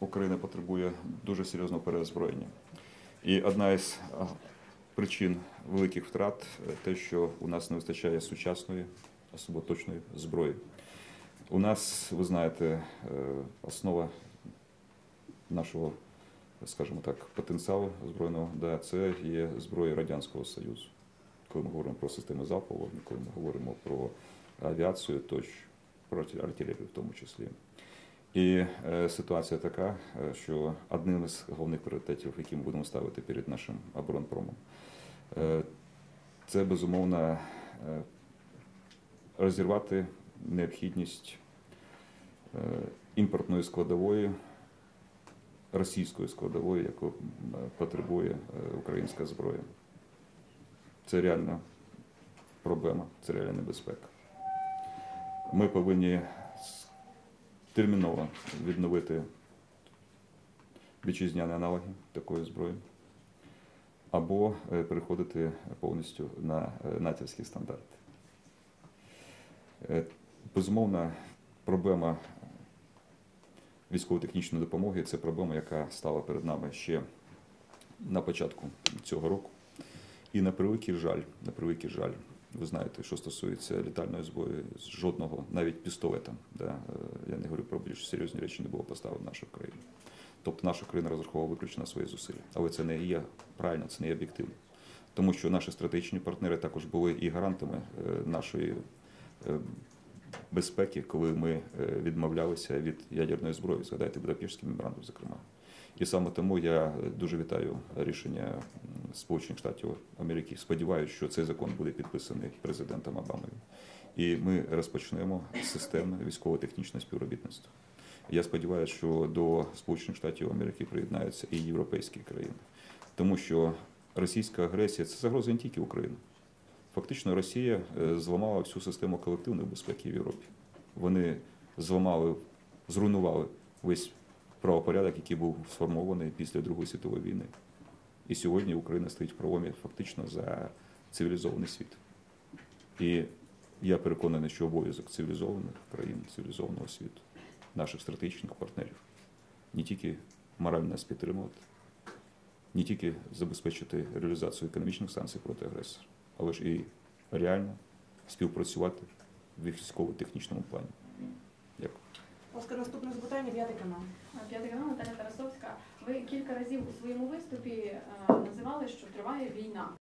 Україна потребує дуже серйозного переозброєння. І одна із причин великих втрат е, те, що у нас не вистачає сучасної, особливо точної зброї. У нас, ви знаєте, е, основа нашого, скажімо так, потенціалу збройного, да, це є зброя Радянського Союзу. Коли ми говоримо про системи залпового, коли ми говоримо про авіацію, тощо про артилерію в тому числі. І е, ситуація така, е, що одним із головних пріоритетів, які ми будемо ставити перед нашим оборонпромом, е, це безумовно розірвати необхідність імпортної складової, російської складової, яку потребує українська зброя. Це реальна проблема, це реальна небезпека. Ми повинні терміново відновити вітчизняні аналоги такої зброї, або е, переходити повністю на е, натівські стандарти. Е, Безумовно, проблема військово-технічної допомоги це проблема, яка стала перед нами ще на початку цього року. І на превеликий жаль, на превеликий жаль, ви знаєте, що стосується літальної зброї, жодного, навіть пістолета, да, е, я не говорю про більш серйозні речі, не було поставлено в нашу країну. Тобто наша країна розраховувала виключно на свої зусилля. Але це не є правильно, це не є об'єктивно. Тому що наші стратегічні партнери також були і гарантами е, нашої е, безпеки, коли ми відмовлялися від ядерної зброї. Згадайте Будапештський меморандум, зокрема. І саме тому я дуже вітаю рішення Сполучених Штатів Америки. Сподіваюся, що цей закон буде підписаний президентом Обамою. І ми розпочнемо системне військово-технічне співробітництво. Я сподіваюся, що до Сполучених Штатів Америки приєднаються і європейські країни, тому що російська агресія це загроза не тільки України. Фактично, Росія е, зламала всю систему колективної безпеки в Європі. Вони зламали, зруйнували весь правопорядок, який був сформований після Другої світової війни. І сьогодні Україна стоїть в проломі фактично за цивілізований світ. І я переконаний, що обов'язок цивілізованих країн, цивілізованого світу, наших стратегічних партнерів не тільки морально нас підтримувати, не тільки забезпечити реалізацію економічних санкцій проти агресора, але ж і реально співпрацювати в військово-технічному плані. Дякую. Оскар, наступне запитання, п'ятий канал. П'ятий канал Наталя. Ви кілька разів у своєму виступі е, називали, що триває війна.